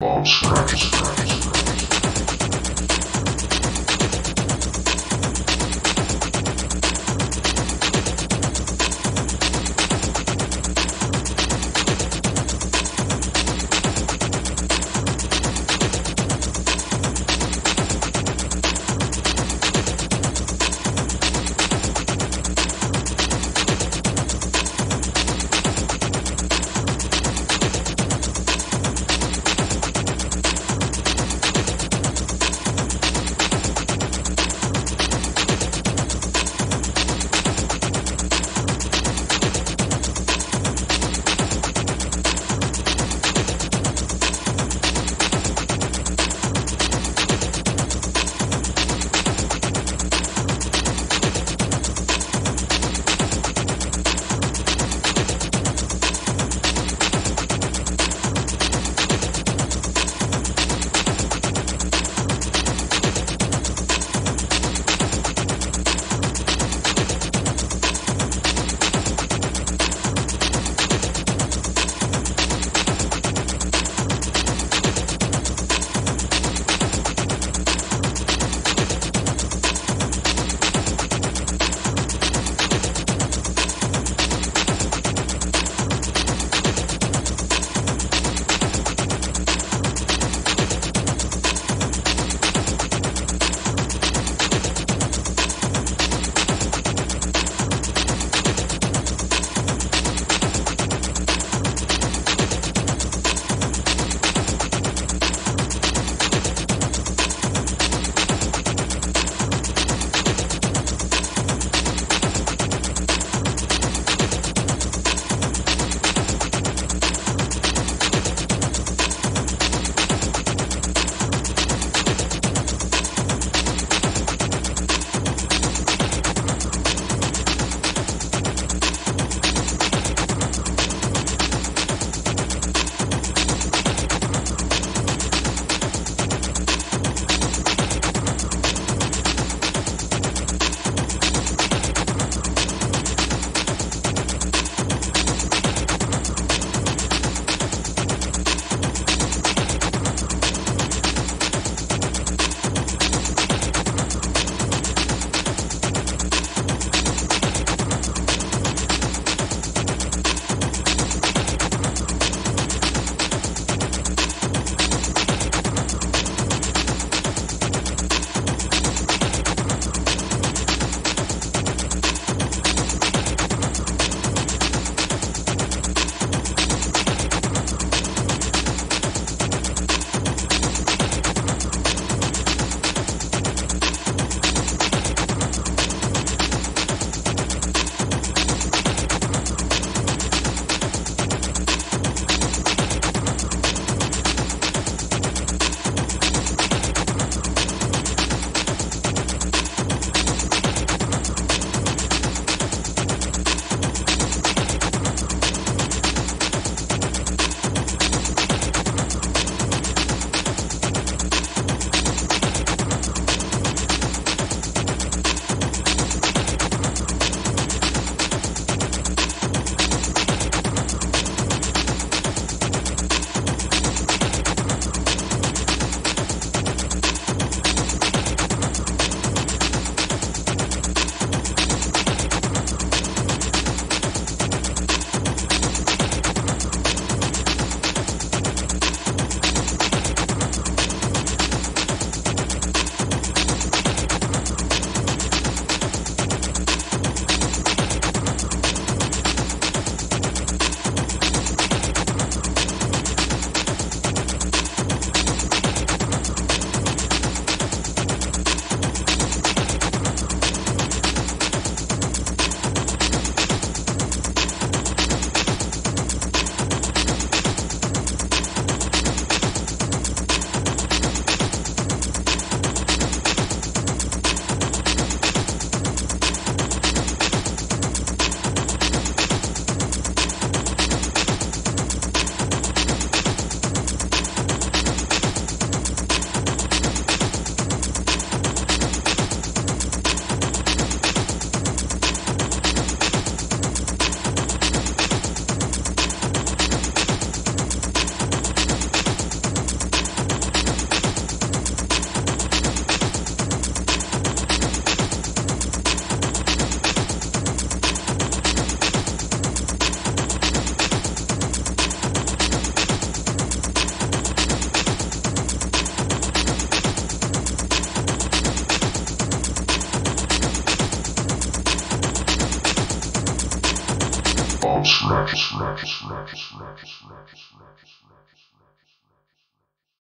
Bob Scratch. Scratch, scratch, scratch, scratch, scratch, scratch.